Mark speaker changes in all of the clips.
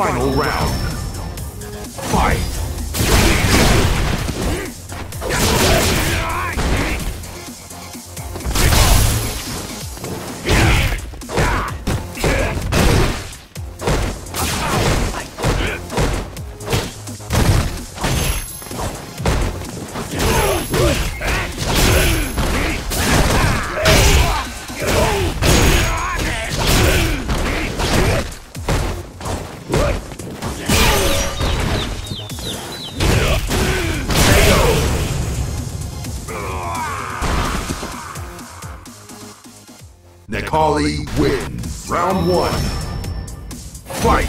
Speaker 1: Final round. Fight! Necalli wins. Round one. Fight!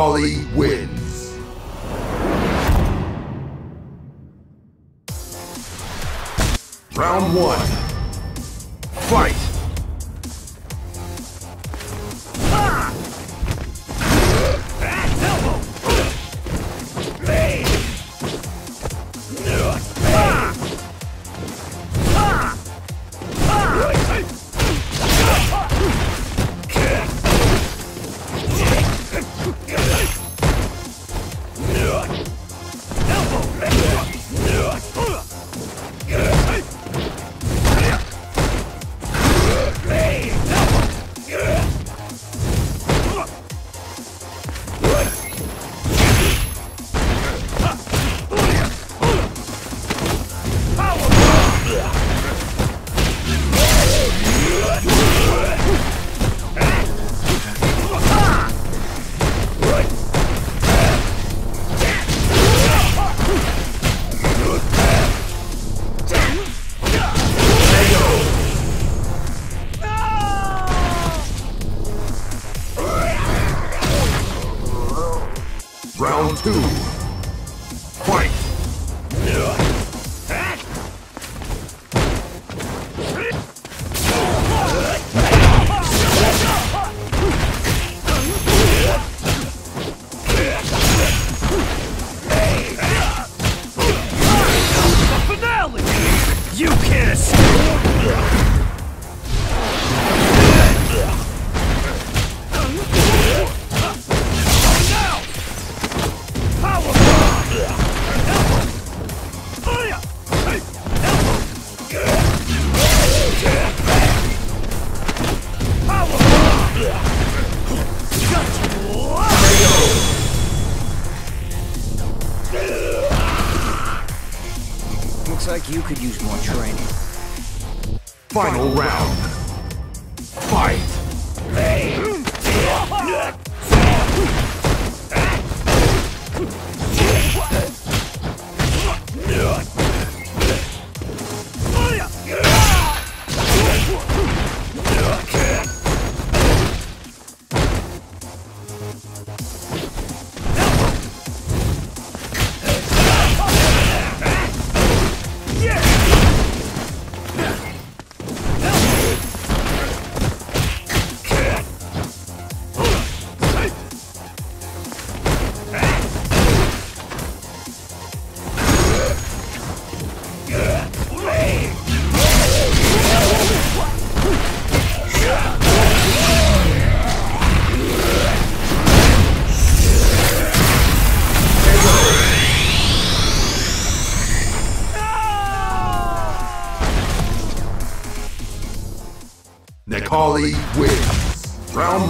Speaker 1: Necalli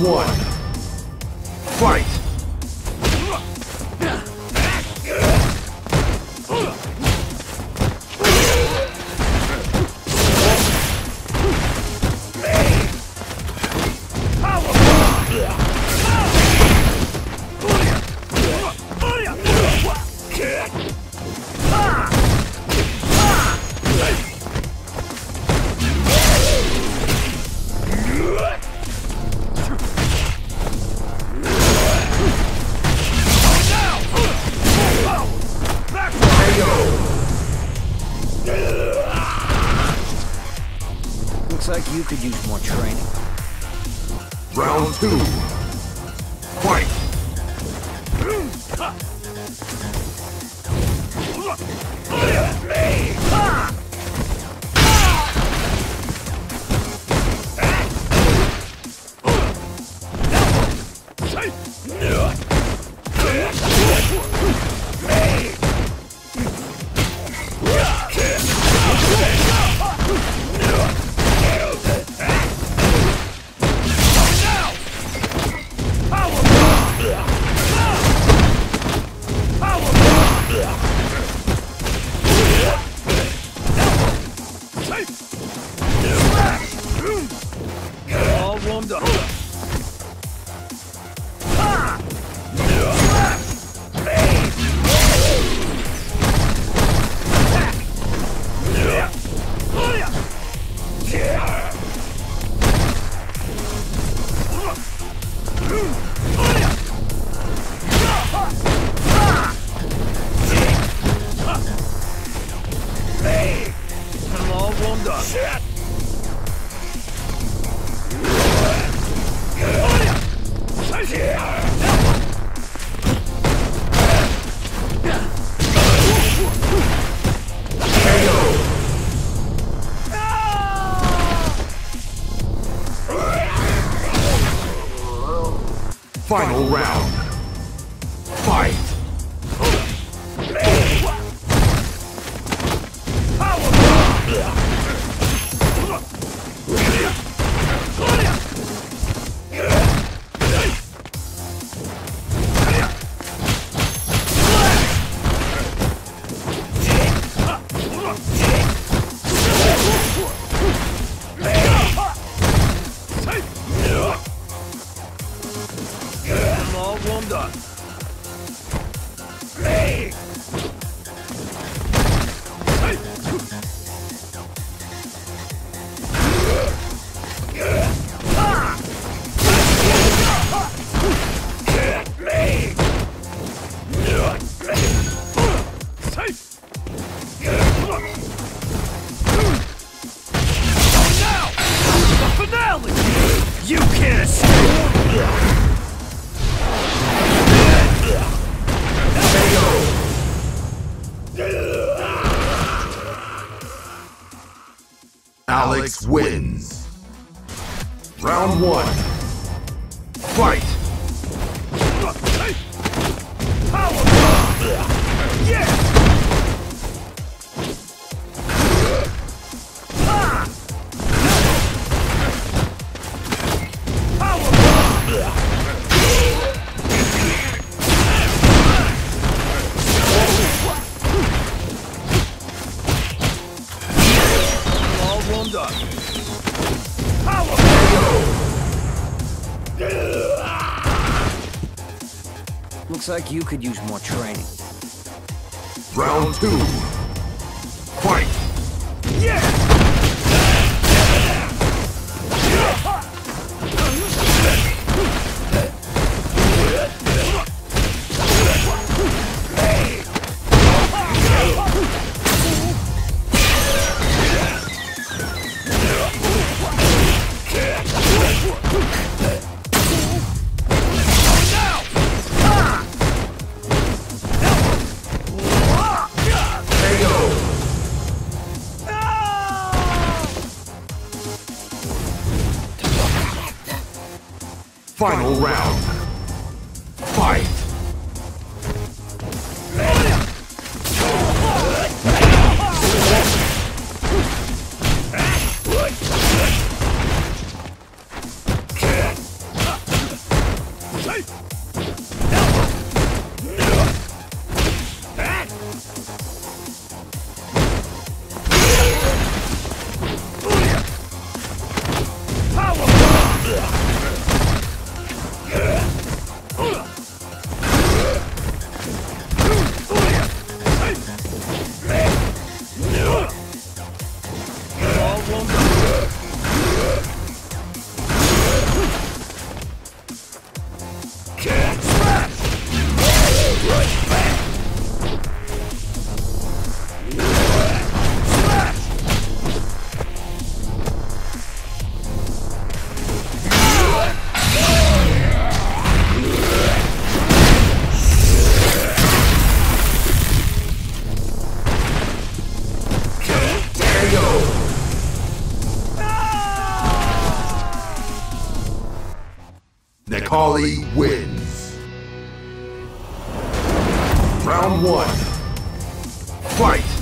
Speaker 1: one.
Speaker 2: Could use more training.
Speaker 1: Round two. Final round. Fight!
Speaker 2: like you could use more training.
Speaker 1: Round two. Round one. Fight!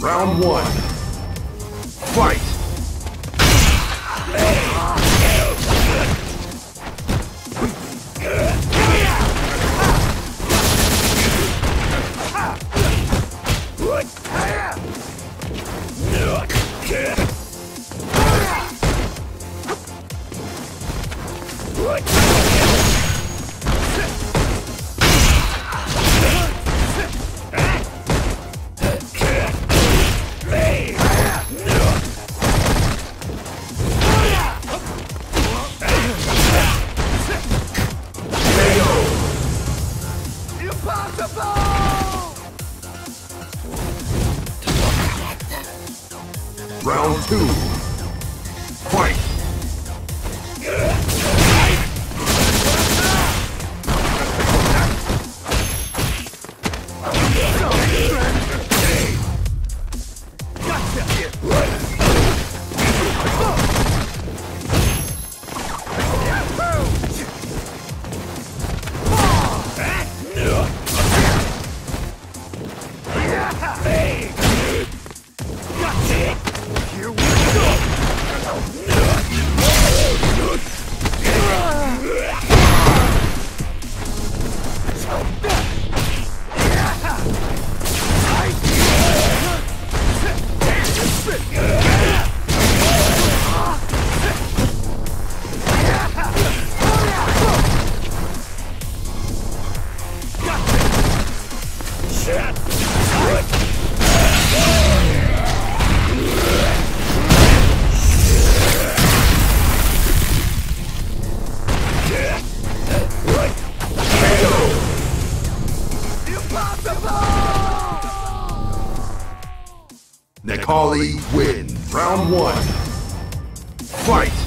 Speaker 1: Round one. Fight! Two. Necalli wins. Round one. Fight!